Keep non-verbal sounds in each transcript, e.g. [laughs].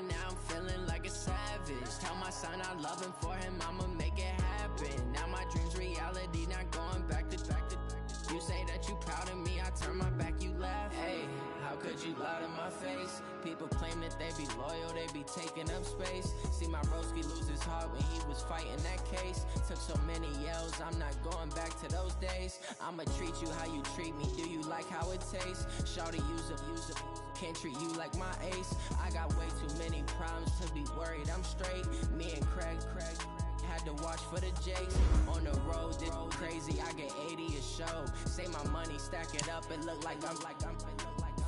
mirror, now I'm feeling like a savage. Tell my son I love him for him, I'ma make it happen. Now my dreams reality, not going back to back to. You say that you proud of me, I turn my could you lie to my face? People claim that they be loyal, they be taking up space. See my broski lose his heart when he was fighting that case. Took so many yells, I'm not going back to those days. I'ma treat you how you treat me. Do you like how it tastes? Shawty use up, use up. Can't treat you like my ace. I got way too many problems to be worried. I'm straight. Me and Craig, Craig. Had to watch for the Jakes on the road. This crazy. I get 80 a show. Say my money, stack it up. It look like I'm like I'm.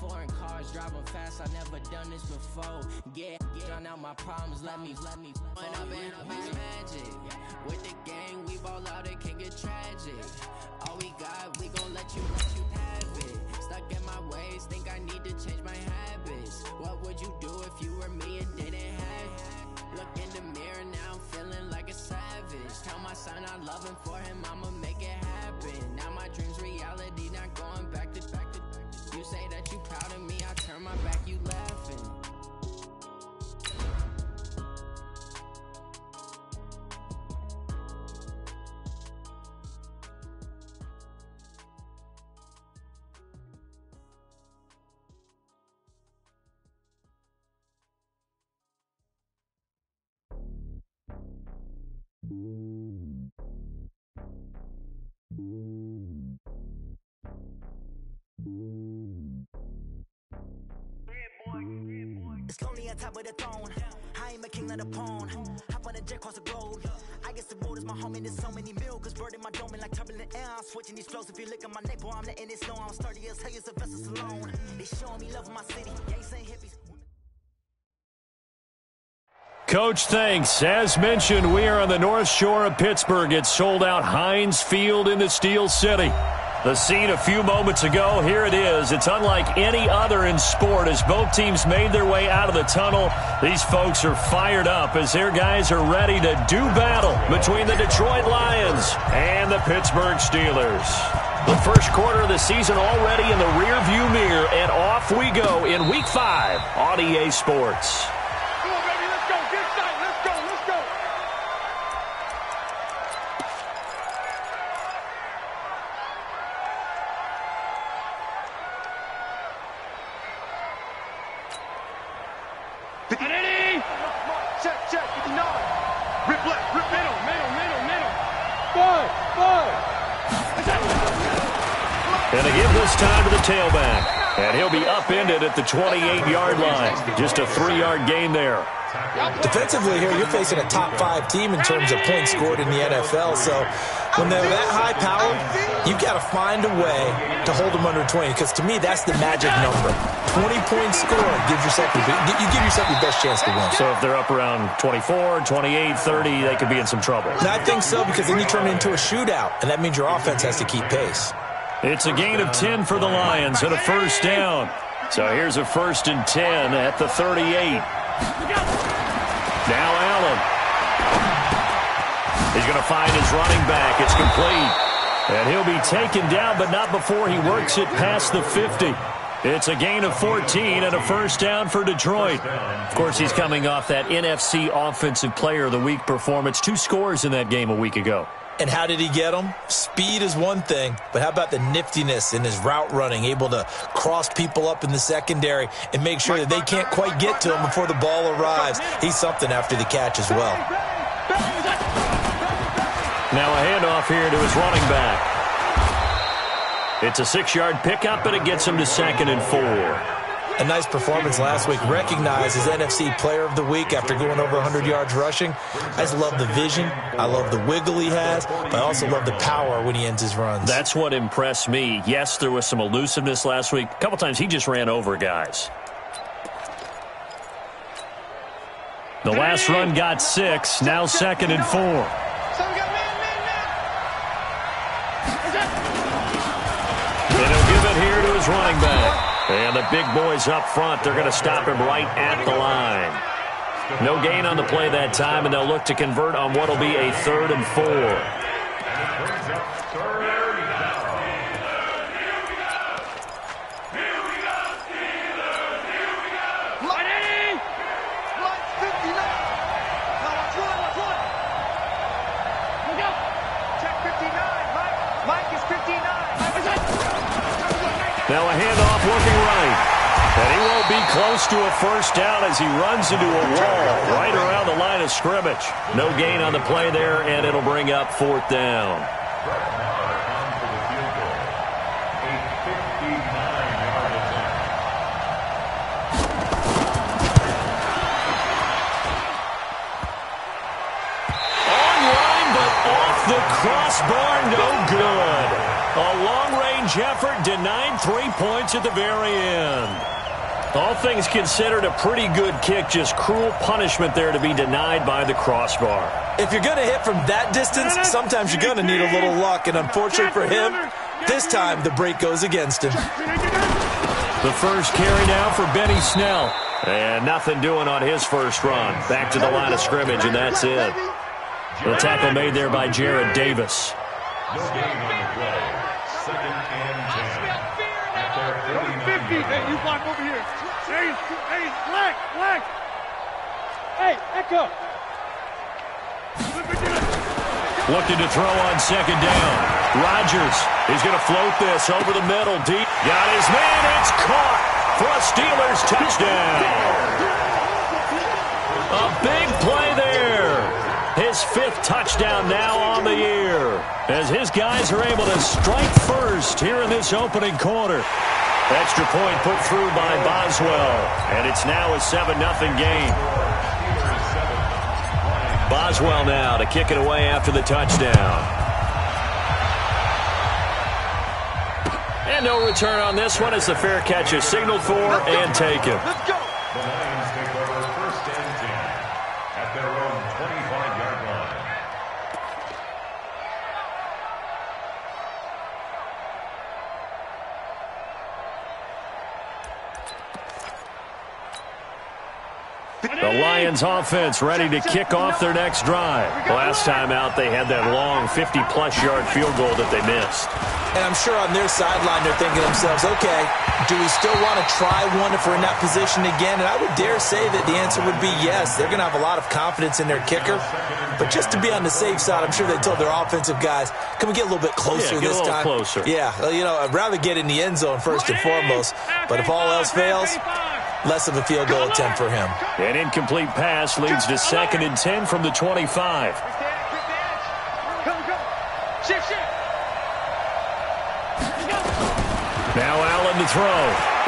Foreign cars driving fast. I never done this before. Get drown out my problems. Let me let me. When up and up is magic. With the gang, we ball out. It can get tragic. All we got, we gon' let you let you have it. Stuck in my ways. Think I need to change my habits. What would you do if you were me and didn't have? Look in the mirror now. I'm feeling like a savage. Tell my son I love him for him. I'ma make it happen. Now my dreams reality. Not going back to back. Proud of me. I turn my back. You laughing. It's on top of the throne. I am a king, not a pawn. Hop on a jet across the globe. I guess the is my home and there's so many my dome like turbulent air. I'm switching these flows. If you look at my neck, boy, I'm letting it. I'm sturdy as hell as a vessel alone. They showing me love in my city. Ain't hippies. Coach, thanks. As mentioned, we are on the North Shore of Pittsburgh. It's sold out Heinz Field in the Steel City. The scene a few moments ago, here it is. It's unlike any other in sport as both teams made their way out of the tunnel. These folks are fired up as their guys are ready to do battle between the Detroit Lions and the Pittsburgh Steelers. The first quarter of the season already in the rearview mirror, and off we go in Week 5 on EA Sports. Come on, baby, let's go. Get tight. Let's go. Let's go. Fifty. Check, check. Fifty-nine. Rip left. Rip middle. Middle. Middle. Middle. Five. Five. And they give this time to the tailback. And he'll be upended at the 28-yard line. Just a three-yard gain there. Defensively here, you're facing a top five team in terms of points scored in the NFL. So when they're that high powered, you've got to find a way to hold them under 20. Because to me, that's the magic number. 20 points scored gives yourself your, you give yourself your best chance to win. So if they're up around 24, 28, 30, they could be in some trouble. And I think so because then you turn it into a shootout, and that means your offense has to keep pace. It's a gain of 10 for the Lions and a first down. So here's a first and 10 at the 38. Now Allen. He's going to find his running back. It's complete. And he'll be taken down, but not before he works it past the 50. It's a gain of 14 and a first down for Detroit. Of course, he's coming off that NFC Offensive Player of the Week performance. Two scores in that game a week ago. And how did he get them? Speed is one thing, but how about the niftiness in his route running, able to cross people up in the secondary and make sure that they can't quite get to him before the ball arrives. He's something after the catch as well. Now a handoff here to his running back. It's a six-yard pickup, and it gets him to second and four. A nice performance last week. Recognized as NFC Player of the Week after going over 100 yards rushing. I just love the vision. I love the wiggle he has. But I also love the power when he ends his runs. That's what impressed me. Yes, there was some elusiveness last week. A couple times he just ran over guys. The last run got six. Now second and four. And he'll give it here to his running back. And the big boys up front, they're going to stop him right at the line. No gain on the play that time, and they'll look to convert on what will be a third and four. Looking right. And he won't be close to a first down as he runs into a wall right around the line of scrimmage. No gain on the play there, and it'll bring up fourth down. Online, but off the crossbar, no good. A long-range effort denied three points at the very end. All things considered, a pretty good kick, just cruel punishment there to be denied by the crossbar. If you're going to hit from that distance, sometimes you're going to need a little luck, and unfortunately for him, this time the break goes against him. The first carry now for Benny Snell. And nothing doing on his first run. Back to the line of scrimmage, and that's it. The tackle made there by Jarrad Davis. No gain on the. Second and ten. At their 50. Hey, you block over here. Hey, hey, black, black. Hey, Echo. Looking to throw on second down. Rodgers is going to float this over the middle deep. Got his man. It's caught for a Steelers touchdown. A big play there. His fifth touchdown now on the year as his guys are able to strike first here in this opening quarter. Extra point put through by Boswell, and it's now a 7-0 game. Boswell now to kick it away after the touchdown. And no return on this one as the fair catch is signaled for and taken. Let's go. The Lions take over first and ten at their own 25-yard line. Offense ready to kick off their next drive. Last time out, they had that long 50-plus yard field goal that they missed. And I'm sure on their sideline they're thinking to themselves, okay, do we still want to try one if we're in that position again? And I would dare say that the answer would be yes. They're going to have a lot of confidence in their kicker. But just to be on the safe side, I'm sure they told their offensive guys, can we get a little bit closer Yeah, this little time? closer. Yeah, you know, I'd rather get in the end zone first and foremost. But if all else fails, less of a field goal attempt for him. An incomplete pass leads to second and 10 from the 25. Come, come. Shift, shift. Now Allen to throw.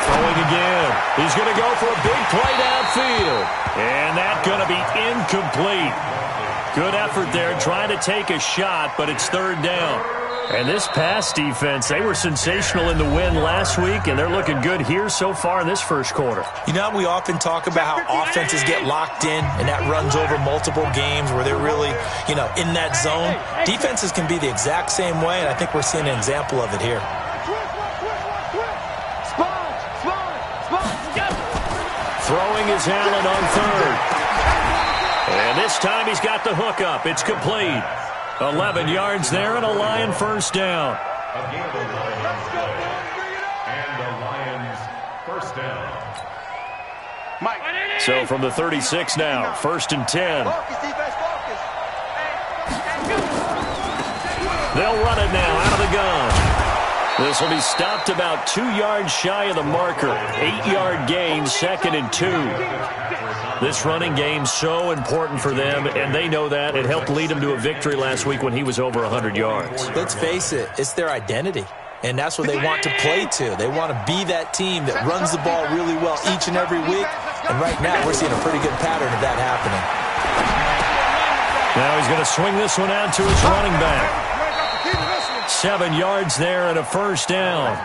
Throwing again. He's going to go for a big play downfield. And that's going to be incomplete. Good effort there trying to take a shot, but it's third down. And this pass defense, they were sensational in the win last week, and they're looking good here so far in this first quarter. You know, we often talk about how offenses get locked in, and that runs over multiple games where they're really, you know, in that zone. Defenses can be the exact same way, and I think we're seeing an example of it here. Throwing is Allen on third. And this time he's got the hook up. It's complete. 11 yards there and a Lion first down. So from the 36 now, first and 10. Focus, defense, focus. They'll run it now out of the gun. This will be stopped about two yards shy of the marker. Eight-yard gain, second and two. This running game so important for them, and they know that. It helped lead them to a victory last week when he was over 100 yards. Let's face it, it's their identity. And that's what they want to play to. They want to be that team that runs the ball really well each and every week. And right now, we're seeing a pretty good pattern of that happening. Now he's going to swing this one out to his running back. Seven yards there and a first down.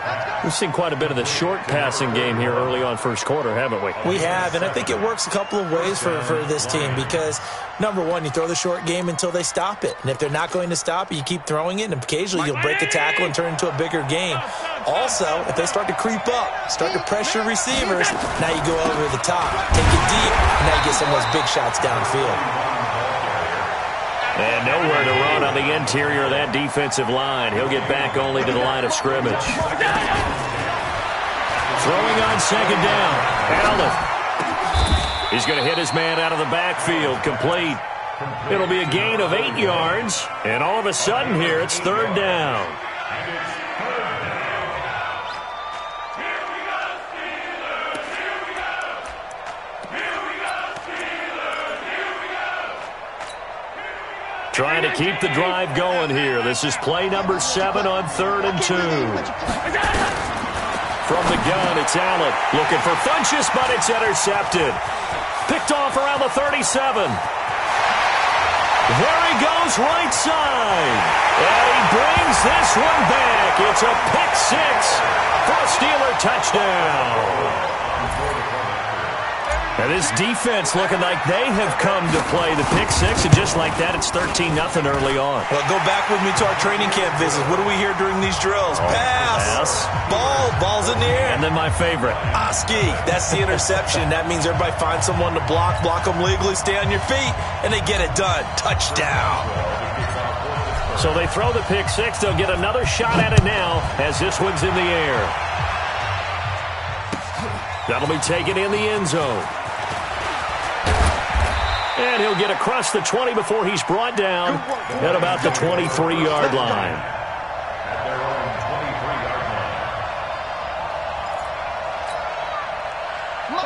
We've seen quite a bit of the short passing game here early on first quarter, haven't we? We have, and I think it works a couple of ways for, for this team because, number one, you throw the short game until they stop it. And if they're not going to stop it, you keep throwing it, and occasionally you'll break a tackle and turn into a bigger game. Also, if they start to creep up, start to pressure receivers, now you go over the top, take it deep, and now you get some of those big shots downfield. And nowhere to run on the interior of that defensive line. He'll get back only to the line of scrimmage. Throwing on second down. Allen. He's going to hit his man out of the backfield. Complete. It'll be a gain of eight yards. And all of a sudden here, it's third down. Trying to keep the drive going here. This is play number seven on third and two. From the gun, it's Allen. Looking for Funchess, but it's intercepted. Picked off around the 37. There he goes right side. And he brings this one back. It's a pick six for a Steeler touchdown. And this defense looking like they have come to play the pick six, and just like that, it's 13 nothing early on. Well, go back with me to our training camp visits. What do we hear during these drills? Oh, pass. pass. Ball. Ball's in the air. And then my favorite. Oski. That's the [laughs] interception. that means everybody finds someone to block, block them legally, stay on your feet, and they get it done. Touchdown. So they throw the pick six. They'll get another shot at it now as this one's in the air. That'll be taken in the end zone. And he'll get across the 20 before he's brought down at about the 23-yard line.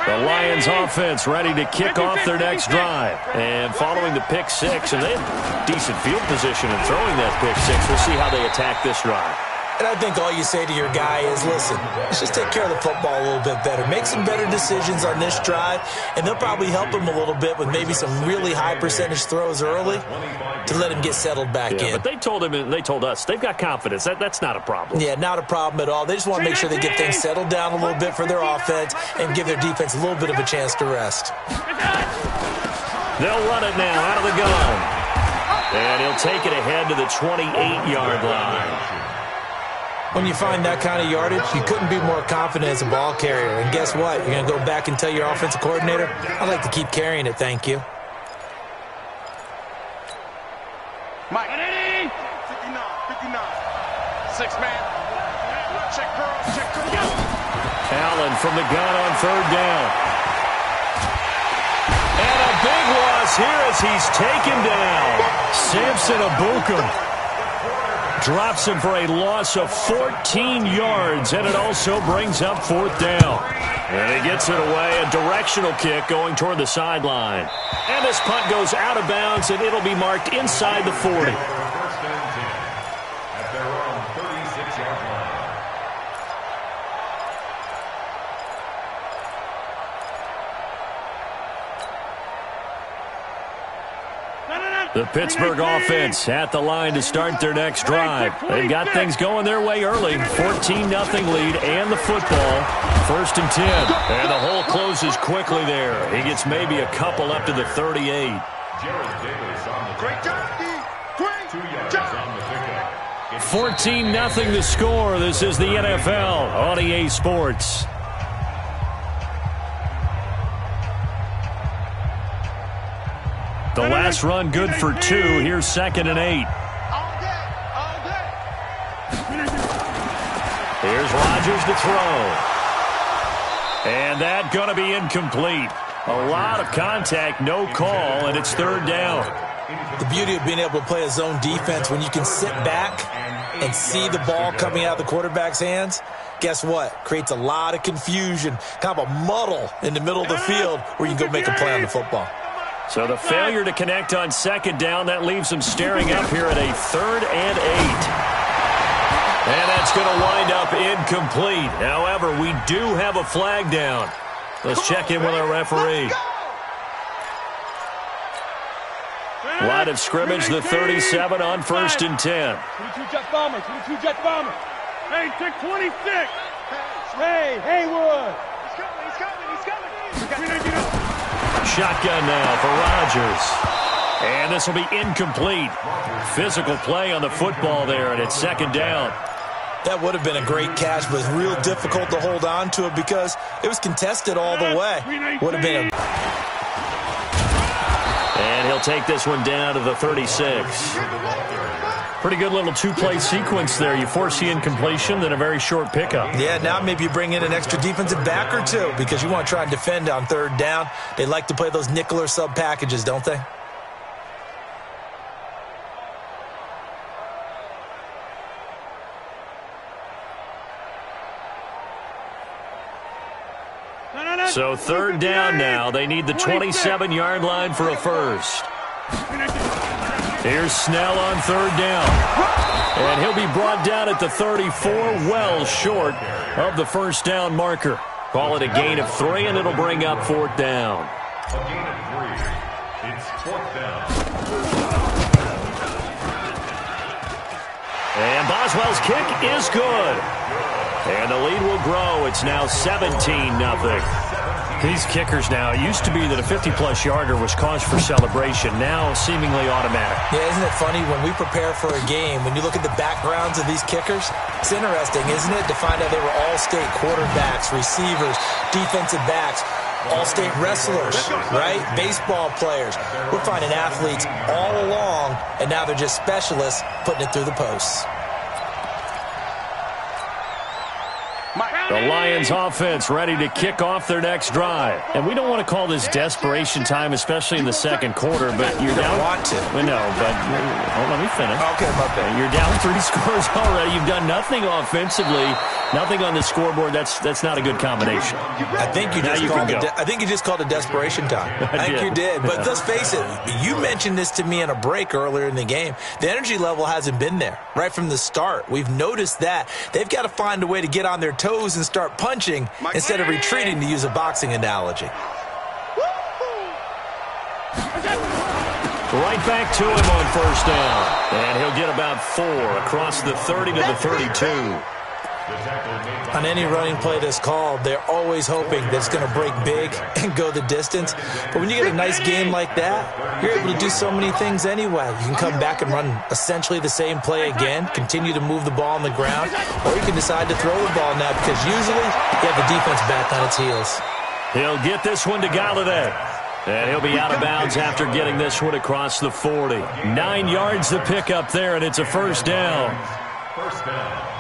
The Lions offense ready to kick off their next drive. And following the pick six, and they have decent field position in throwing that pick six. We'll see how they attack this drive. And I think all you say to your guy is, listen, let's just take care of the football a little bit better. Make some better decisions on this drive, and they'll probably help him a little bit with maybe some really high percentage throws early to let him get settled back yeah, in. But they told him, and they told us, they've got confidence. That, that's not a problem. Yeah, not a problem at all. They just want to make sure they get things settled down a little bit for their offense and give their defense a little bit of a chance to rest. They'll run it now out of the gun. And he'll take it ahead to the 28-yard line. When you find that kind of yardage, you couldn't be more confident as a ball carrier. And guess what? You're going to go back and tell your offensive coordinator, I'd like to keep carrying it, thank you. Mike. 59, 59. Six man. Check girl, check girl. Allen from the gun on third down. And a big loss here as he's taken down. Samson Ebukam drops him for a loss of 14 yards, and it also brings up fourth down. And he gets it away, a directional kick going toward the sideline. And this punt goes out of bounds, and it'll be marked inside the 40. The Pittsburgh offense at the line to start their next drive. They've got things going their way early. 14-0 lead and the football. First and 10. And the hole closes quickly there. He gets maybe a couple up to the 38. Great job, D. Great job. 14-0 the score. This is the NFL on EA Sports. The last run good for two. Here's second and eight. Here's Rodgers to throw. And that going to be incomplete. A lot of contact, no call, and it's third down. The beauty of being able to play a zone defense when you can sit back and see the ball coming out of the quarterback's hands, guess what? Creates a lot of confusion, kind of a muddle in the middle of the field where you can go make a play on the football. So the failure to connect on second down, that leaves them staring up here at a third and eight. And that's going to wind up incomplete. However, we do have a flag down. Let's check in with our referee. Line of scrimmage, the 37 on first and 10. 22 Jet Bombers, 22 Jet Bombers. Hey, take 26. Hey, Haywood. He's coming, he's coming, he's coming. Shotgun now for Rodgers. And this will be incomplete. Physical play on the football there, and it's second down. That would have been a great catch, but real difficult to hold on to it because it was contested all the way. Would have been a... And he'll take this one down to the 36. Pretty good little two-play sequence there. You force the incompletion, then a very short pickup. Yeah, now maybe you bring in an extra defensive back or two because you want to try and defend on third down. They like to play those nickel or sub packages, don't they? So third down now. They need the 27-yard line for a first. Here's Snell on third down. And he'll be brought down at the 34, well short of the first down marker. Call it a gain of three, and it'll bring up fourth down. A gain of three. It's fourth down. And Boswell's kick is good. And the lead will grow. It's now 17 nothing. These kickers now, it used to be that a 50-plus yarder was cause for celebration. Now seemingly automatic. Yeah, isn't it funny when we prepare for a game, when you look at the backgrounds of these kickers, it's interesting, isn't it, to find out they were all-state quarterbacks, receivers, defensive backs, all-state wrestlers, right? Baseball players. We're finding athletes all along, and now they're just specialists putting it through the posts. The Lions offense ready to kick off their next drive. And we don't want to call this desperation time, especially in the second quarter, but you're don't down. want to. No, but hold on, let me finish. Okay, my bad. You're down three [laughs] scores already. You've done nothing offensively, nothing on the scoreboard. That's that's not a good combination. I think you just called it. I think you just called it desperation time. [laughs] I, think did. you did. But Yeah. let's face it. You mentioned this to me in a break earlier in the game. The energy level hasn't been there right from the start. We've noticed that they've got to find a way to get on their toes and start punching instead of retreating, to use a boxing analogy. Right back to him on first down. And he'll get about four across the 30 to the 32. On any running play that's called, they're always hoping that it's going to break big [laughs] and go the distance. But when you get a nice game like that, you're able to do so many things anyway. You can come back and run essentially the same play again, continue to move the ball on the ground, or you can decide to throw the ball now because usually you have the defense back on its heels. He'll get this one to Golladay. And he'll be out of bounds after getting this one across the 40. Nine yards to pick up there, and it's a first down. first down.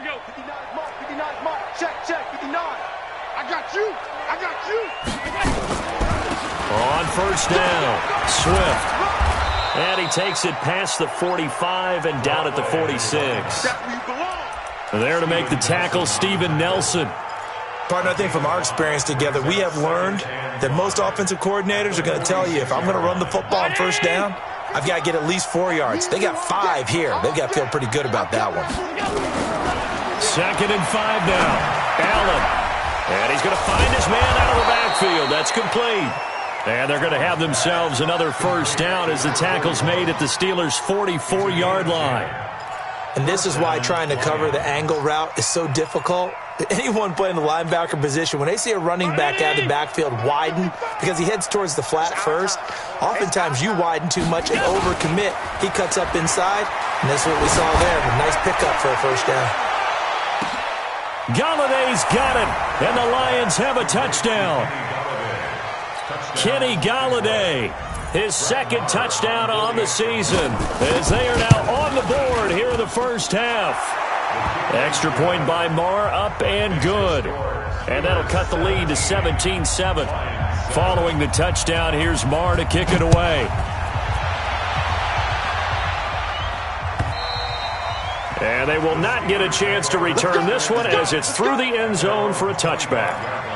Yo, 59 mark, 59 mark. Check, check, 59. I got you. I got you. I got you. On first down, Swift. And he takes it past the 45 and down at the 46. That's where. There to make the tackle, Steven Nelson. Partner, I think from our experience together, we have learned that most offensive coordinators are going to tell you if I'm going to run the football on first down, I've got to get at least four yards. They got five here. They've got to feel pretty good about that one. Second and five now. Allen. And he's going to find his man out of the backfield. That's complete. And they're going to have themselves another first down as the tackle's made at the Steelers' 44-yard line. And this is why trying to cover the angle route is so difficult. [laughs] Anyone playing the linebacker position, when they see a running back out of the backfield widen because he heads towards the flat first, oftentimes you widen too much and overcommit. He cuts up inside, and that's what we saw there. A nice pickup for a first down. Golladay's got it, and the Lions have a touchdown. Kenny Golladay, his second touchdown on the season, as they are now on the board here in the first half. Extra point by Marr, up and good. And that'll cut the lead to 17-7. Following the touchdown, here's Marr to kick it away. And they will not get a chance to return this one as it's through the end zone for a touchback.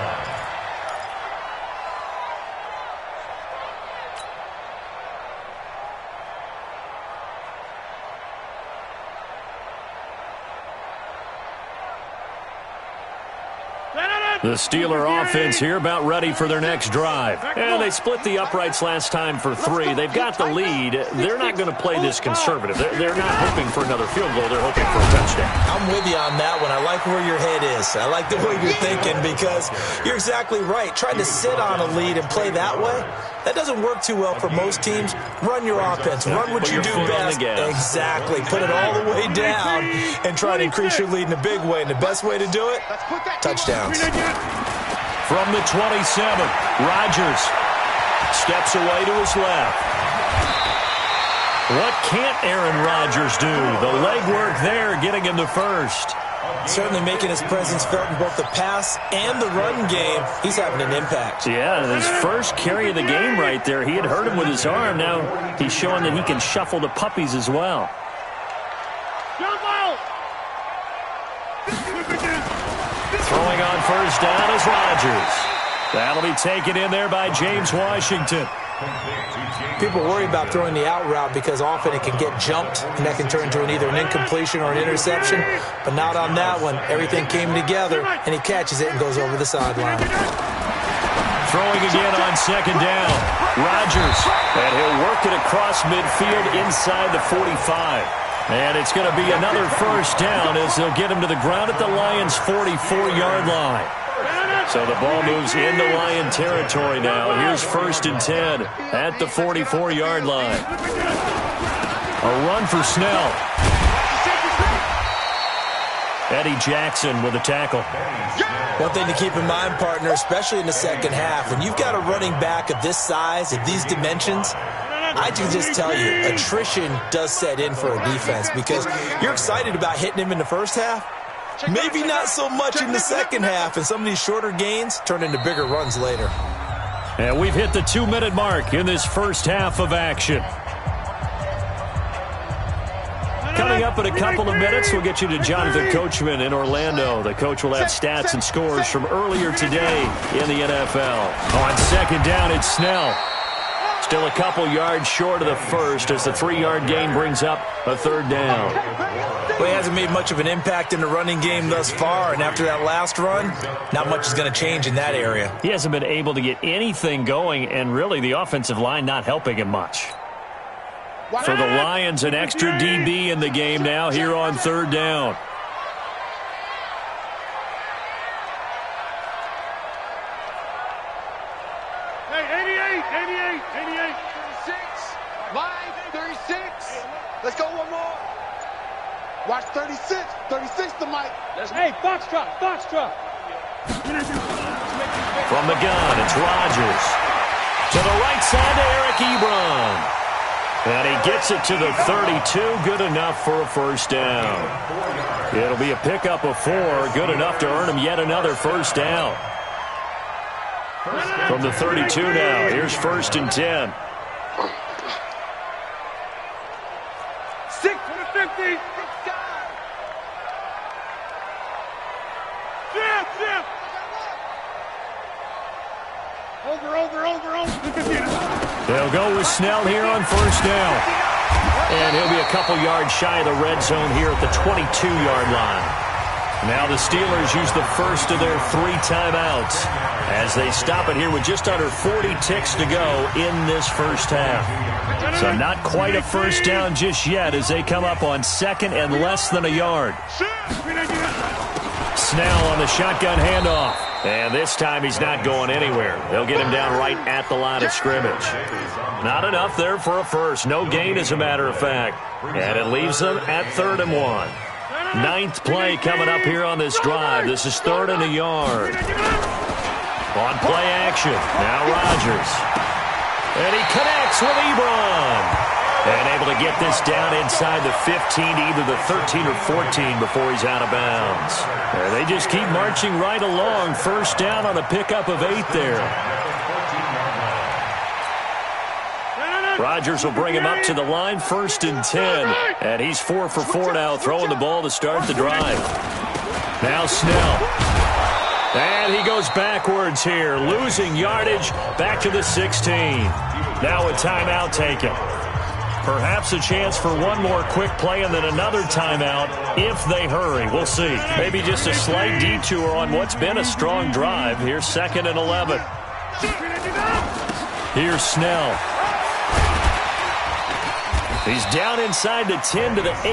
The Steeler offense here about ready for their next drive. And they split the uprights last time for three. They've got the lead. They're not going to play this conservative. They're, they're not hoping for another field goal. They're hoping for a touchdown. I'm with you on that one. I like where your head is. I like the way you're thinking because you're exactly right. Trying to sit on a lead and play that way, that doesn't work too well for most teams. Run your offense. Run what you do foot on the best. Exactly. Put it all the way down and try to increase your lead in a big way. And the best way to do it, touchdowns. From the 27, Rodgers steps away to his left. What can't Aaron Rodgers do? The legwork there getting him to first. Certainly making his presence felt in both the pass and the run game. He's having an impact. Yeah, his first carry of the game right there. He had hurt him with his arm. Now he's showing that he can shuffle the puppies as well. Throwing on first down is Rodgers. That'll be taken in there by James Washington. People worry about throwing the out route because often it can get jumped, and that can turn into an either an incompletion or an interception. But not on that one. Everything came together, and he catches it and goes over the sideline. Throwing again on second down. Rodgers, and he'll work it across midfield inside the 45. And it's going to be another first down as they'll get him to the ground at the Lions' 44-yard line. So the ball moves into Lion territory now. Here's first and 10 at the 44-yard line. A run for Snell. Eddie Jackson with a tackle. One thing to keep in mind, partner, especially in the second half, when you've got a running back of this size, of these dimensions, I can just tell you, attrition does set in for a defense because you're excited about hitting him in the first half. Maybe not so much in the second half, and some of these shorter gains turn into bigger runs later. And we've hit the two-minute mark in this first half of action. Coming up in a couple of minutes, we'll get you to Jonathan Coachman in Orlando. The coach will have stats and scores from earlier today in the NFL. On second down, it's Snell. Still a couple yards short of the first as the three-yard gain brings up a third down. Well, he hasn't made much of an impact in the running game thus far, and after that last run, not much is going to change in that area. He hasn't been able to get anything going, and really the offensive line not helping him much. For the Lions, an extra DB in the game now here on third down. Hey, 88, 88, 88. 36, line 36. Let's go one more. Watch 36, 36 to Mike. Hey, Foxtrot, Foxtrot. From the gun, it's Rodgers. To the right side to Eric Ebron. And he gets it to the 32. Good enough for a first down. It'll be a pickup of four. Good enough to earn him yet another first down. From the 32 now. Here's first and 10. Six to the 50. Zip, zip. Over, over, over, over. They'll go with Snell here on first down. And he'll be a couple yards shy of the red zone here at the 22-yard line. Now the Steelers use the first of their three timeouts as they stop it here with just under 40 ticks to go in this first half. So not quite a first down just yet as they come up on second and less than a yard. Snell on the shotgun handoff. And this time he's not going anywhere. They'll get him down right at the line of scrimmage. Not enough there for a first. No gain, as a matter of fact. And it leaves them at third and one. Ninth play coming up here on this drive. This is third and a yard. On play action. Now Rodgers. And he connects with Ebron. And able to get this down inside the 15 to either the 13 or 14 before he's out of bounds. And they just keep marching right along. First down on a pickup of eight there. Rodgers will bring him up to the line first and 10. And he's four for four now throwing the ball to start the drive. Now Snell. And he goes backwards here, losing yardage back to the 16. Now a timeout taken. Perhaps a chance for one more quick play and then another timeout if they hurry. We'll see. Maybe just a slight detour on what's been a strong drive. Here's second and 11. Here's Snell. He's down inside the 10 to the 8.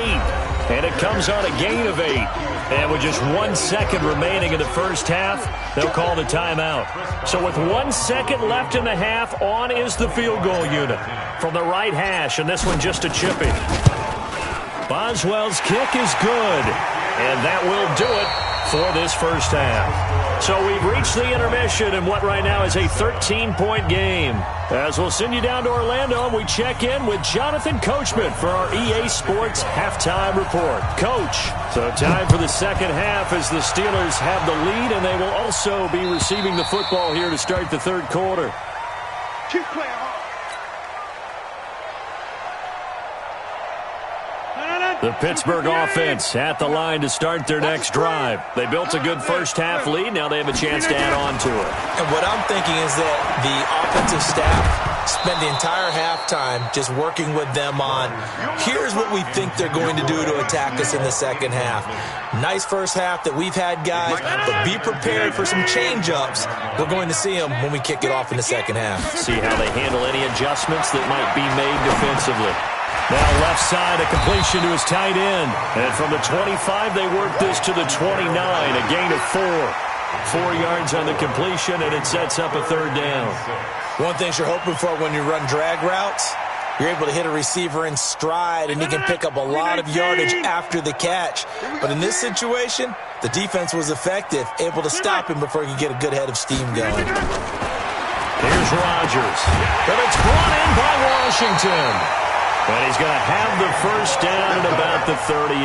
And it comes on a gain of 8. And with just one second remaining in the first half, they'll call the timeout. So with one second left in the half, on is the field goal unit. From the right hash, and this one just a chippy. Boswell's kick is good. And that will do it for this first half. So we've reached the intermission in what right now is a 13-point game. As we'll send you down to Orlando, and we check in with Jonathan Coachman for our EA Sports halftime report. Coach, so time for the second half as the Steelers have the lead, and they will also be receiving the football here to start the third quarter hard. The Pittsburgh offense at the line to start their next drive. They built a good first half lead. Now they have a chance to add on to it. And what I'm thinking is that the offensive staff spent the entire halftime just working with them on here's what we think they're going to do to attack us in the second half. Nice first half that we've had, guys, but be prepared for some change-ups. We're going to see them when we kick it off in the second half. See how they handle any adjustments that might be made defensively. Now left side, a completion to his tight end. And from the 25, they work this to the 29, a gain of four. Four yards on the completion, and it sets up a third down. One thing you're hoping for when you run drag routes, you're able to hit a receiver in stride, and he can pick up a lot of yardage after the catch. But in this situation, the defense was effective, able to stop him before he could get a good head of steam going. Here's Rodgers. But it's brought in by Washington. And he's going to have the first down at about the 38.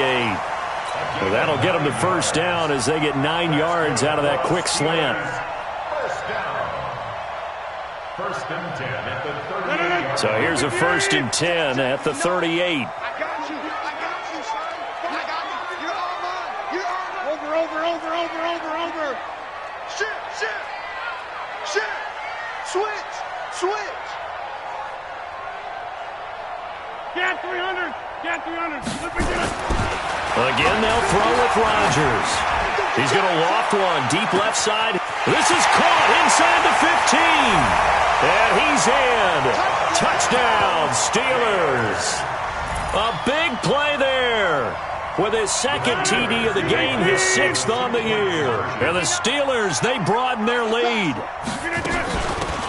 Well, that'll get him the first down as they get nine yards out of that quick slant. First and 10 at the 38. So here's a first and 10 at the 38. I got you. I got you, son. I got you. You're all mine. You're all mine. Over, over, over, over, over. Switch. Switch. Get 300. Get 300. Let me get it. Again, they'll throw with Rodgers. He's going to loft one deep left side. This is caught inside the 15. And he's in. Touchdown, Steelers. A big play there. With his second TD of the game, his sixth on the year. And the Steelers, they broaden their lead.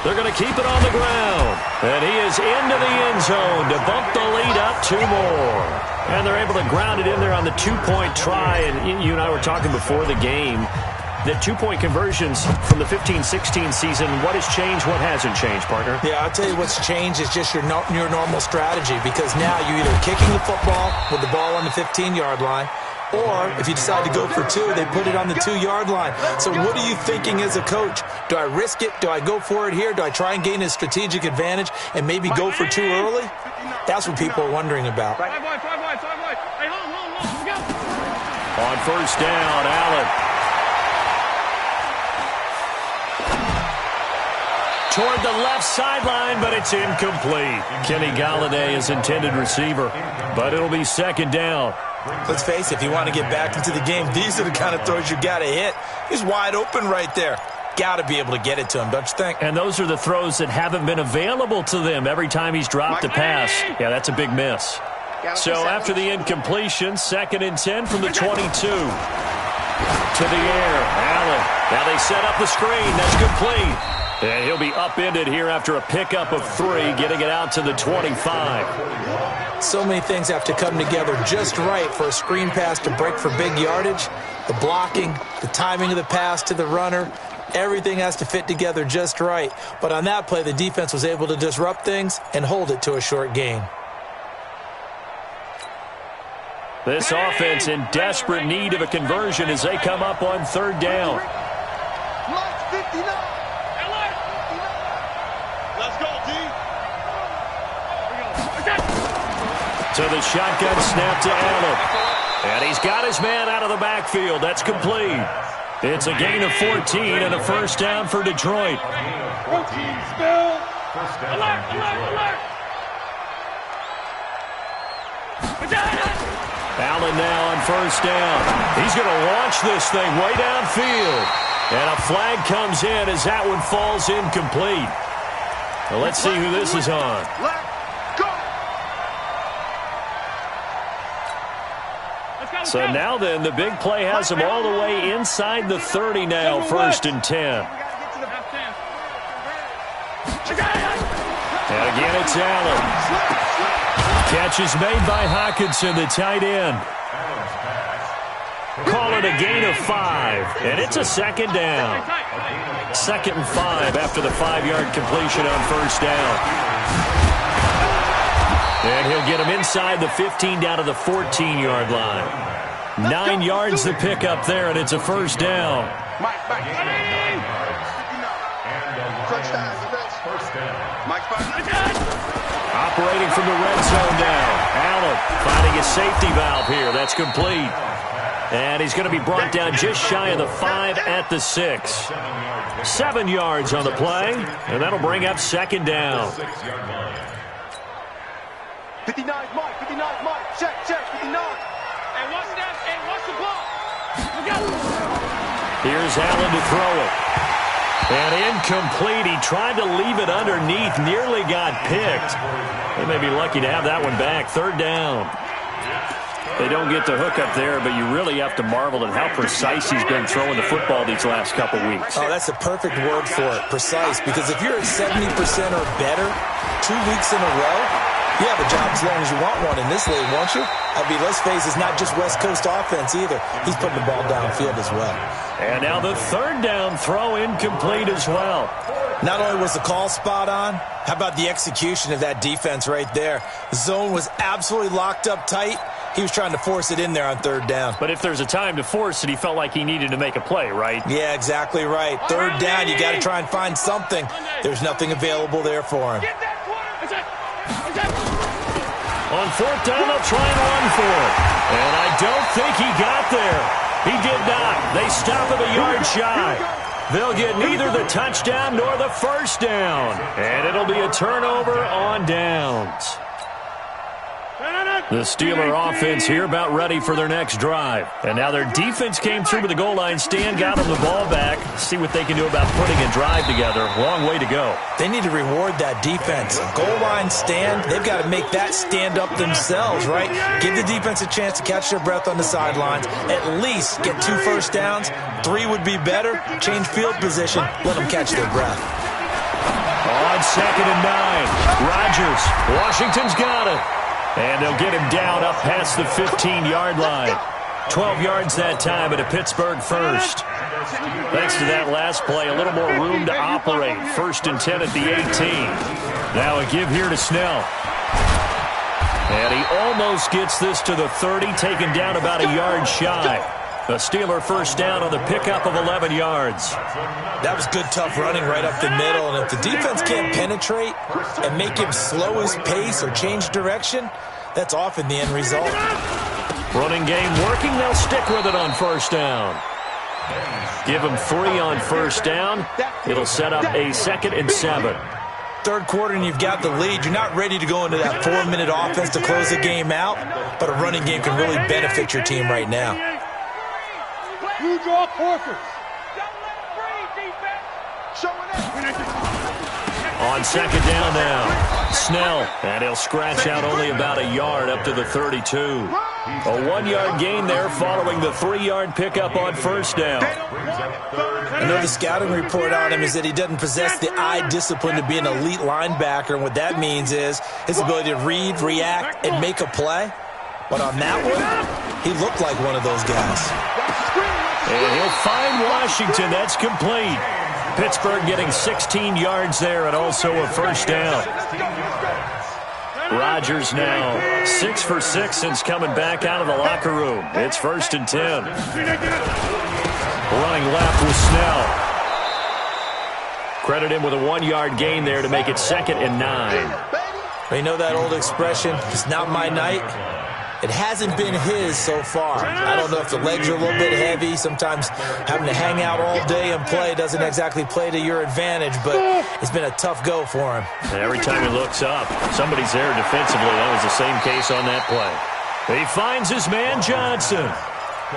They're going to keep it on the ground. And he is into the end zone to bump the lead up two more. And they're able to ground it in there on the two-point try. And you and I were talking before the game that two-point conversions from the 15-16 season, what has changed, what hasn't changed, partner? Yeah, I'll tell you what's changed is just your, no, your normal strategy because now you're either kicking the football with the ball on the 15-yard line or if you decide to go for two, they put it on the two-yard line. So what are you thinking as a coach? Do I risk it? Do I go for it here? Do I try and gain a strategic advantage and maybe go for two early? That's what people are wondering about. Five wide, five wide, five wide. Hey, hold on, hold on, hold on. On first down, Allen. Toward the left sideline, but it's incomplete. Kenny Golladay is intended receiver, but it'll be second down. Let's face it, if you want to get back into the game, these are the kind of throws you got to hit. He's wide open right there. Got to be able to get it to him, don't you think? And those are the throws that haven't been available to them every time he's dropped a pass. Yeah, that's a big miss. So after the incompletion, second and 10 from the 22. To the air, Allen. Now they set up the screen. That's complete. And he'll be upended here after a pickup of three, getting it out to the 25. So many things have to come together just right for a screen pass to break for big yardage. The blocking, the timing of the pass to the runner, everything has to fit together just right. But on that play, the defense was able to disrupt things and hold it to a short gain. This offense in desperate need of a conversion as they come up on third down. Lock 59. Let's go, D. So the shotgun snap to Allen. And he's got his man out of the backfield. That's complete. It's a gain of 14 and a first down for Detroit. Routine spill. Alert, alert, alert. Allen now on first down. He's going to launch this thing way downfield. And a flag comes in as that one falls incomplete. Well, let's see who this is on. Let go. Let's go, let's So now then, the big play has him all the way inside the 30 now, first and 10. Half. And again, it's Allen. Catch is made by Hockenson, the tight end. Call it a gain of five. And it's a second down. Second and five after the five-yard completion on first down. And he'll get him inside the 15 down to the 14-yard line. Nine yards to pick up there, and it's a first down. Mike, Mike. Crunch time, defense. First down. Mike, Operating from the red zone now. Allen finding a safety valve here. That's complete. And he's going to be brought down just shy of the five at the six. Seven yards on the play, and that'll bring up second down. 59 Here's Allen to throw it. And incomplete. He tried to leave it underneath, nearly got picked. They may be lucky to have that one back. Third down. They don't get the hook up there, but you really have to marvel at how precise he's been throwing the football these last couple weeks. Oh, that's a perfect word for it, precise. Because if you're at 70% or better two weeks in a row, you have a job as long as you want one in this league, won't you? I mean, let's face it, it's not just West Coast offense either. He's putting the ball downfield as well. And now the third down throw incomplete as well. Not only was the call spot on, how about the execution of that defense right there? The zone was absolutely locked up tight. He was trying to force it in there on third down. But if there's a time to force it, he felt like he needed to make a play, right? Yeah, exactly right. Third down, you got to try and find something. There's nothing available there for him. On fourth down, they'll try and run for it. And I don't think he got there. He did not. They stop him a yard shy. They'll get neither the touchdown nor the first down. And it'll be a turnover on downs. The Steeler offense here about ready for their next drive. And now their defense came through to the goal line stand, got them the ball back. See what they can do about putting a drive together. Long way to go. They need to reward that defense. Goal line stand, they've got to make that stand up themselves, right? Give the defense a chance to catch their breath on the sidelines. At least get two first downs. Three would be better. Change field position. Let them catch their breath. On second and nine, Rodgers. Washington's got it. And they'll get him down up past the 15-yard line. 12 yards that time at a Pittsburgh first. Thanks to that last play, a little more room to operate. First and 10 at the 18. Now a give here to Snell. And he almost gets this to the 30, taken down about a yard shy. A Steeler first down on the pickup of 11 yards. That was good, tough running right up the middle. And if the defense can't penetrate and make him slow his pace or change direction, that's often the end result. Running game working. They'll stick with it on first down. Give them three on first down. It'll set up a second and seven. Third quarter and you've got the lead. You're not ready to go into that four-minute offense to close the game out, but a running game can really benefit your team right now. You draw Porkers. On second down now, Snell, and he'll scratch out only about a yard up to the 32. A one-yard gain there following the three-yard pickup on first down. I know the scouting report on him is that he doesn't possess the eye discipline to be an elite linebacker, and what that means is his ability to read, react, and make a play. But on that one, he looked like one of those guys. And he'll find Washington. That's complete. Pittsburgh getting 16 yards there and also a first down. Rodgers now six for six since coming back out of the locker room. It's first and 10. Running left with Snell. Credit him with a one-yard gain there to make it second and nine. They know that old expression, it's not my night? It hasn't been his so far. I don't know if the legs are a little bit heavy. Sometimes having to hang out all day and play doesn't exactly play to your advantage, but it's been a tough go for him. And every time he looks up, somebody's there defensively. That was the same case on that play. He finds his man Johnson.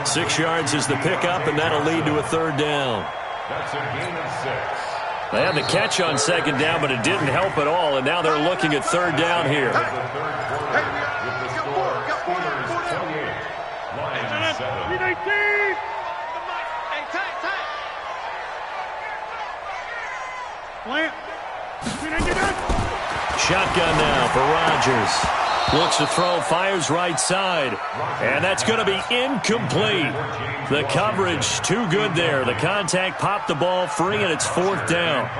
Six yards is the pickup, and that'll lead to a third down. That's a of six. They had the catch on second down, but it didn't help at all, and now they're looking at third down here. Shotgun now for Rodgers. Looks to throw, fires right side. And that's going to be incomplete. The coverage too good there. The contact popped the ball free, and it's fourth down.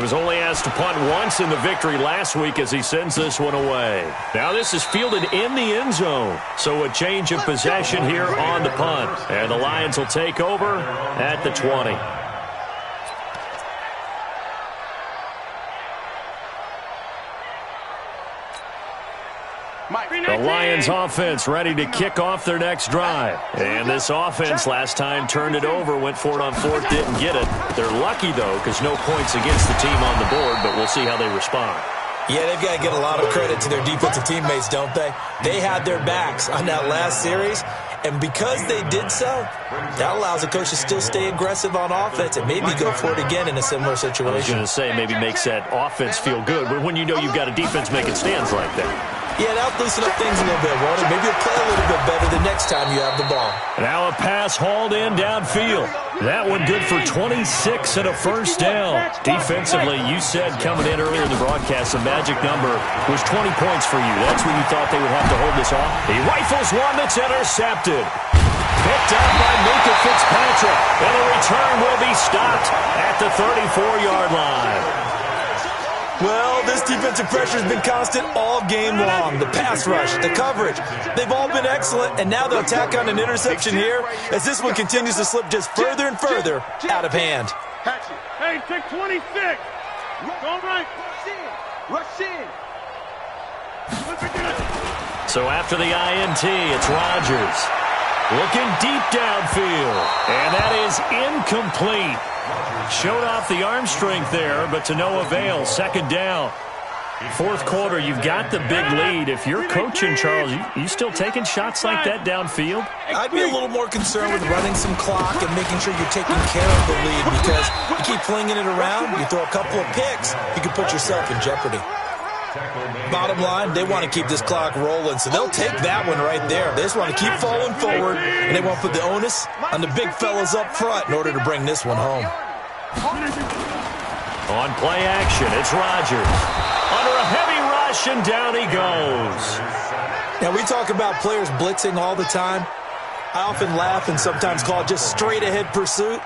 He was only asked to punt once in the victory last week as he sends this one away. Now this is fielded in the end zone. So a change of possession here on the punt. And the Lions will take over at the 20. Lions offense ready to kick off their next drive. And this offense last time turned it over, went for it on fourth, didn't get it. They're lucky, though, because no points against the team on the board, but we'll see how they respond. Yeah, they've got to get a lot of credit to their defensive teammates, don't they? They had their backs on that last series, and because they did so, that allows the coach to still stay aggressive on offense and maybe go for it again in a similar situation. I was going to say maybe makes that offense feel good, but when you know you've got a defense making stands like that. Yeah, that'll loosen up things a little bit, won't it? Maybe you'll play a little bit better the next time you have the ball. Now a pass hauled in downfield. That one good for 26 and a first down. Defensively, you said coming in earlier in the broadcast, the magic number was 20 points for you. That's when you thought they would have to hold this off. He rifles one that's intercepted. Picked up by Minkah Fitzpatrick. And the return will be stopped at the 34-yard line. Well, this defensive pressure has been constant all game long. The pass rush, the coverage, they've all been excellent, and now they'll tack on an interception here as this one continues to slip just further and further out of hand. Hey, take 26. All right. Rush in. Rush in. So after the INT, it's Rodgers. Looking deep downfield. And that is incomplete. Showed off the arm strength there, but to no avail. Second down. Fourth quarter, you've got the big lead. If you're coaching, Charles, you, you still taking shots like that downfield? I'd be a little more concerned with running some clock and making sure you're taking care of the lead because you keep flinging it around, you throw a couple of picks, you can put yourself in jeopardy. Bottom line, they want to keep this clock rolling, so they'll take that one right there. They just want to keep falling forward, and they want to put the onus on the big fellas up front in order to bring this one home. On play action, it's Rodgers. Under a heavy rush, and down he goes. Now, we talk about players blitzing all the time. I often laugh and sometimes call it just straight ahead pursuit.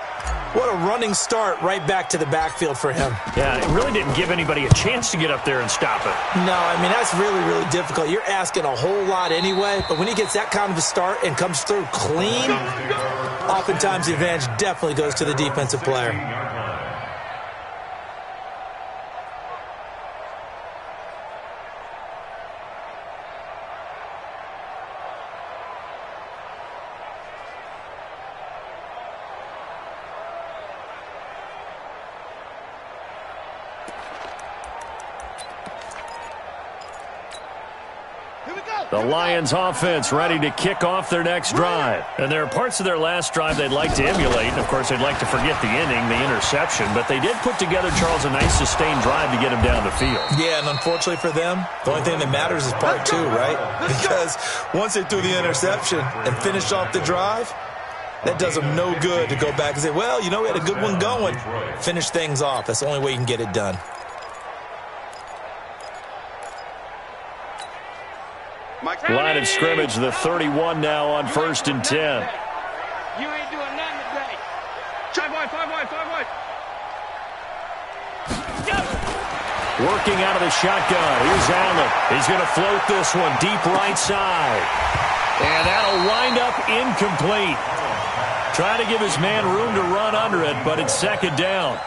What a running start right back to the backfield for him. Yeah, it really didn't give anybody a chance to get up there and stop it. No, I mean, that's really, really difficult. You're asking a whole lot anyway, but when he gets that kind of a start and comes through clean, oftentimes the advantage definitely goes to the defensive player. The Lions offense ready to kick off their next drive. And there are parts of their last drive they'd like to emulate. And, of course, they'd like to forget the inning, the interception. But they did put together, Charles, a nice sustained drive to get him down the field. Yeah, and unfortunately for them, the only thing that matters is part two, right? Because once they threw the interception and finished off the drive, that does them no good to go back and say, well, you know, we had a good one going. Finish things off. That's the only way you can get it done. Line of scrimmage, the 31 now on first and 10. You ain't doing nothing today. Five wide, five wide, five wide. Working out of the shotgun. Here's Allen. He's going to float this one deep right side. And that'll wind up incomplete. Trying to give his man room to run under it, but it's second down.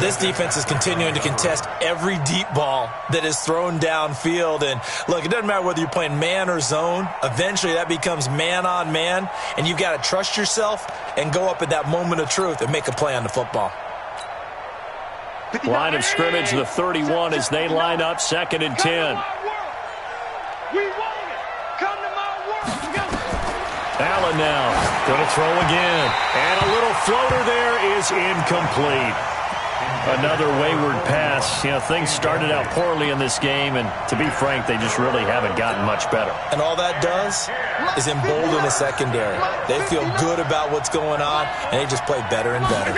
This defense is continuing to contest every deep ball that is thrown downfield. And look, it doesn't matter whether you're playing man or zone. Eventually, that becomes man on man, and you've got to trust yourself and go up at that moment of truth and make a play on the football. Line of scrimmage, the 31 as they line up second and 10. Allen now going to throw again. And a little floater there is incomplete. Another wayward pass. You know, things started out poorly in this game, and to be frank, they just really haven't gotten much better. And all that does is embolden the secondary. They feel good about what's going on, and they just play better and better.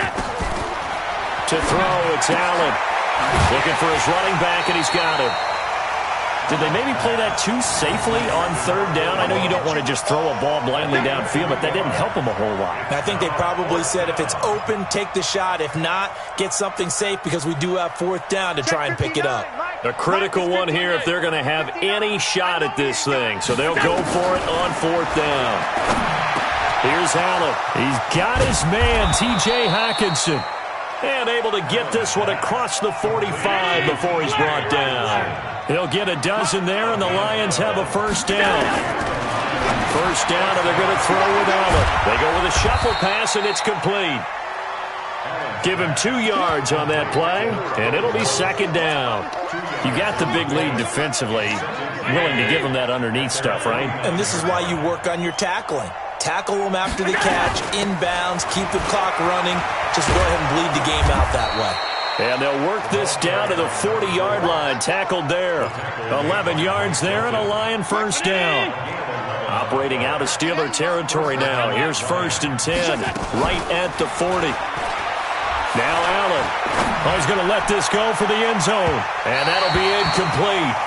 To throw, it's Allen. Looking for his running back, and he's got him. Did they maybe play that too safely on third down? I know you don't want to just throw a ball blindly downfield, but that didn't help them a whole lot. I think they probably said if it's open, take the shot. If not, get something safe because we do have fourth down to try and pick it up. A critical one here if they're going to have any shot at this thing. So they'll go for it on fourth down. Here's Allen. He's got his man, T.J. Hockenson. And able to get this one across the 45 before he's brought down. He'll get a dozen there, and the Lions have a first down. First down, and they're going to throw without it. They go with a shuffle pass, and it's complete. Give him two yards on that play, and it'll be second down. You got the big lead defensively. Willing to give him that underneath stuff, right? And this is why you work on your tackling. Tackle them after the catch, inbounds, keep the clock running. Just go ahead and bleed the game out that way. And they'll work this down to the 40-yard line. Tackled there. 11 yards there and a Lion first down. Operating out of Steeler territory now. Here's first and 10. Right at the 40. Now Allen. Oh, he's going to let this go for the end zone. And that'll be incomplete.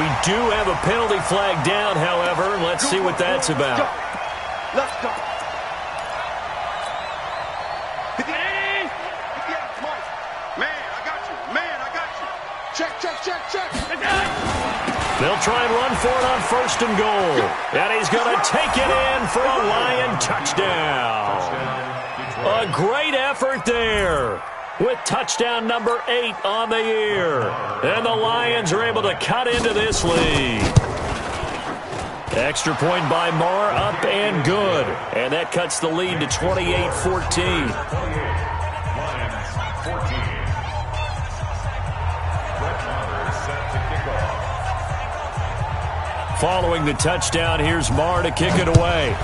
We do have a penalty flag down, however. Let's see what that's about. Let's go. Try and run for it on first and goal. And he's going to take it in for a Lion touchdown. A great effort there with touchdown number eight on the year. And the Lions are able to cut into this lead. Extra point by Marr, up and good. And that cuts the lead to 28-14. Following the touchdown, here's Marr to kick it away.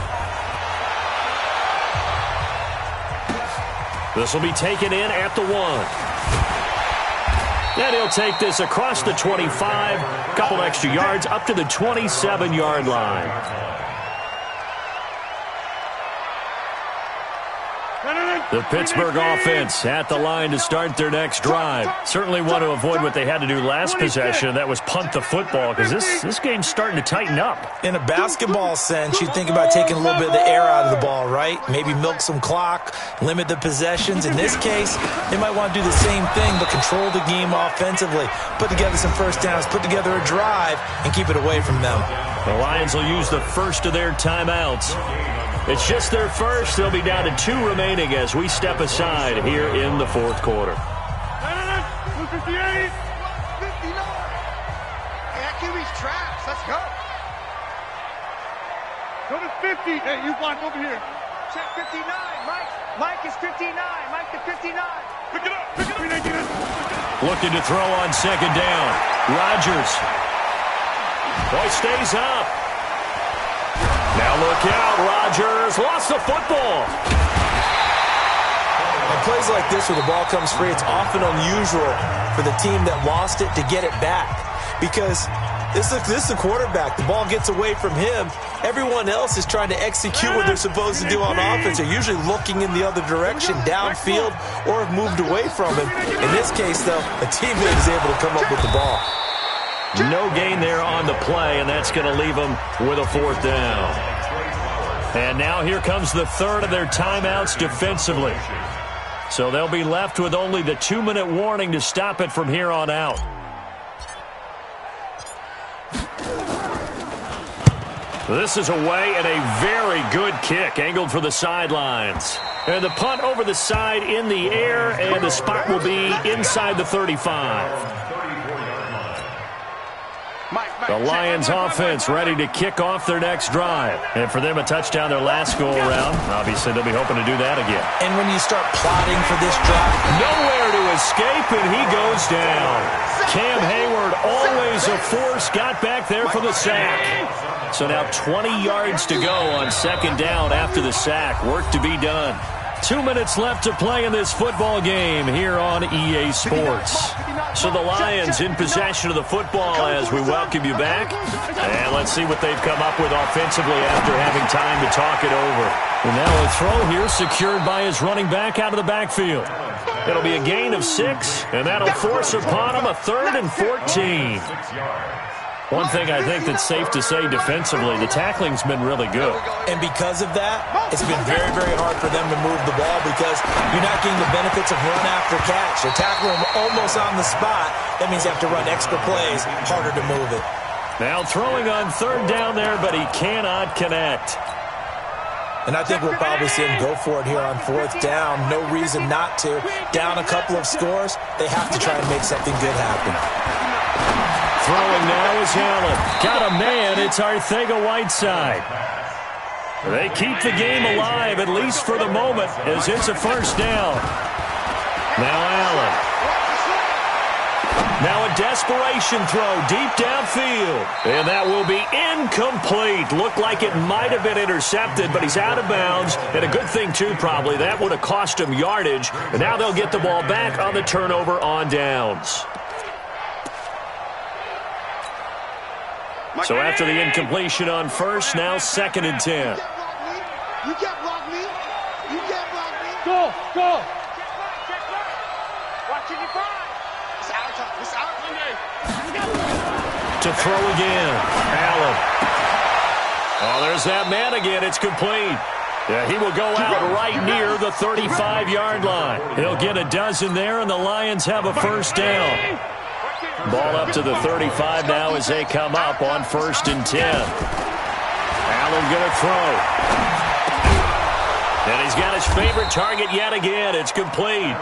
This will be taken in at the one. And he'll take this across the 25, couple extra yards, up to the 27-yard line. The Pittsburgh offense at the line to start their next drive. Certainly want to avoid what they had to do last possession. That was punt the football because this, this game's starting to tighten up. In a basketball sense, you think about taking a little bit of the air out of the ball, right? Maybe milk some clock, limit the possessions. In this case, they might want to do the same thing but control the game offensively. Put together some first downs, put together a drive, and keep it away from them. The Lions will use the first of their timeouts. It's just their first. They'll be down to two remaining as we step aside here in the fourth quarter. 58, 59. Hey, that QB's trash. Let's go. Go to 50. Hey, you block over here. Check 59. Mike. Mike is 59. Mike to 59. Pick it up. Pick it up. Looking to throw on second down. Rodgers. Boy stays up. Now look out. Rodgers lost the football. On plays like this where the ball comes free, it's often unusual for the team that lost it to get it back. Because this is, this is the quarterback. The ball gets away from him. Everyone else is trying to execute what they're supposed to do on offense. They're usually looking in the other direction, downfield, or have moved away from him. In this case, though, a teammate is able to come up with the ball. No gain there on the play, and that's going to leave them with a fourth down. And now here comes the third of their timeouts defensively. So they'll be left with only the two-minute warning to stop it from here on out. This is away and a very good kick angled for the sidelines. And the punt over the side in the air, and the spot will be inside the 35. The Lions offense ready to kick off their next drive. And for them, a touchdown their last go around. Obviously, they'll be hoping to do that again. And when you start plotting for this drive, nowhere to escape, and he goes down. Cam Heyward, always a force, got back there for the sack. So now 20 yards to go on second down after the sack. Work to be done. Two minutes left to play in this football game here on EA Sports. So the Lions in possession of the football as we welcome you back. And let's see what they've come up with offensively after having time to talk it over. And now a throw here secured by his running back out of the backfield. It'll be a gain of six, and that'll force upon him a third and 14. One thing I think that's safe to say defensively, the tackling's been really good. And because of that, it's been very, very hard for them to move the ball because you're not getting the benefits of run after catch. They're tackling almost on the spot. That means you have to run extra plays, harder to move it. Now throwing on third down there, but he cannot connect. And I think we'll probably see him go for it here on fourth down. No reason not to. Down a couple of scores, they have to try and make something good happen. Throwing now is Allen. Got a man. It's Arcega-Whiteside. They keep the game alive, at least for the moment, as it's a first down. Now Allen. Now a desperation throw deep downfield. And that will be incomplete. Looked like it might have been intercepted, but he's out of bounds. And a good thing, too, probably. That would have cost him yardage. And now they'll get the ball back on the turnover on downs. So after the incompletion on first, now second and ten. You can't block me. You can't block me. Go, go. Watching you cry. It's out. It's out. To throw again. Allen. Oh, there's that man again. It's complete. Yeah, he will go out right near the 35-yard line. He'll get a dozen there, and the Lions have a first down. Ball up to the 35 now as they come up on first and 10. Allen going to throw. And he's got his favorite target yet again. It's complete.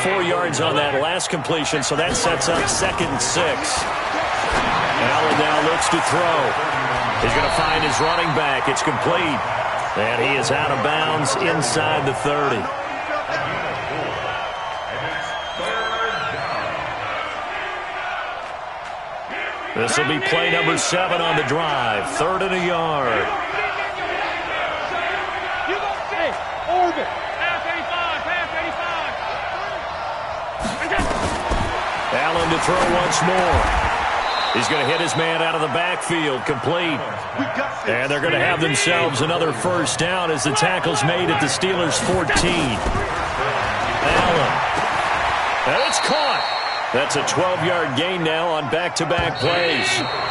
Four yards on that last completion, so that sets up second six. Allen now looks to throw. He's going to find his running back. It's complete. And he is out of bounds inside the 30. This will be play number seven on the drive. Third and a yard. You go, hey, orbit. Half 85, half 85. Allen to throw once more. He's going to hit his man out of the backfield, complete. And they're going to have themselves another first down as the tackle's made at the Steelers' 14. Allen. And it's caught. That's a 12-yard gain now on back-to-back -back plays.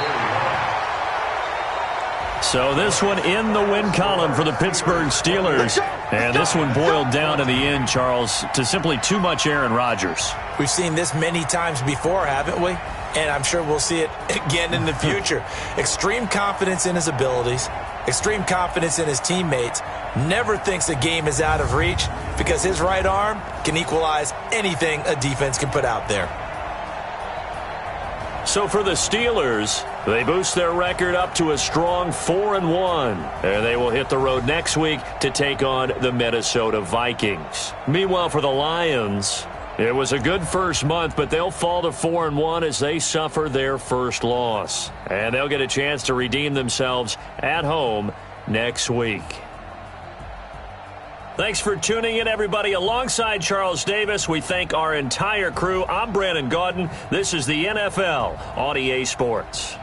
So this one in the win column for the Pittsburgh Steelers. And this one boiled down in the end, Charles, to simply too much Aaron Rodgers. We've seen this many times before, haven't we? And I'm sure we'll see it [laughs] again in the future. Extreme confidence in his abilities, extreme confidence in his teammates, never thinks a game is out of reach because his right arm can equalize anything a defense can put out there. So for the Steelers, they boost their record up to a strong 4 and 1, and they will hit the road next week to take on the Minnesota Vikings. Meanwhile, for the Lions, it was a good first month, but they'll fall to 4 and 1 as they suffer their first loss. And they'll get a chance to redeem themselves at home next week. Thanks for tuning in, everybody. Alongside Charles Davis, we thank our entire crew. I'm Brandon Gaudin. This is the NFL on EA Sports.